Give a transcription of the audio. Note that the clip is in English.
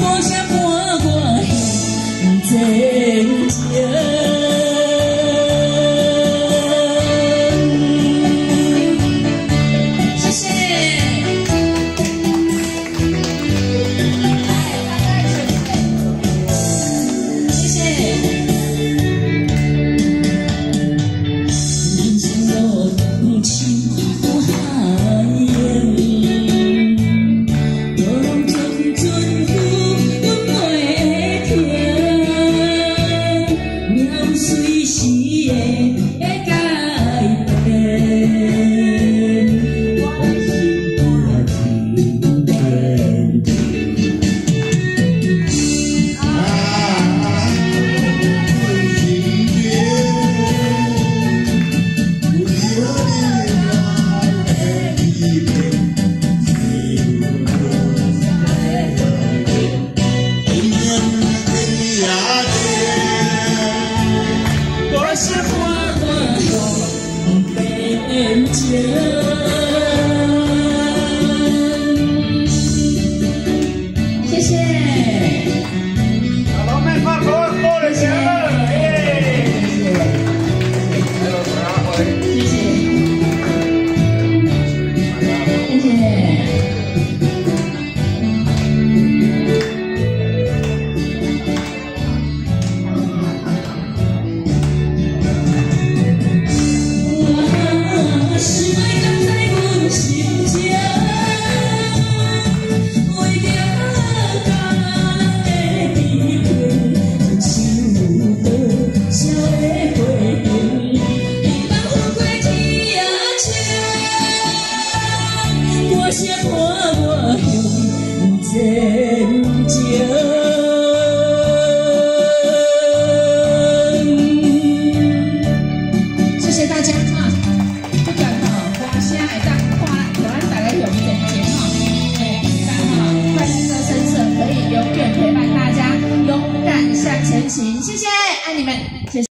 was a Yeah. 你们，谢谢。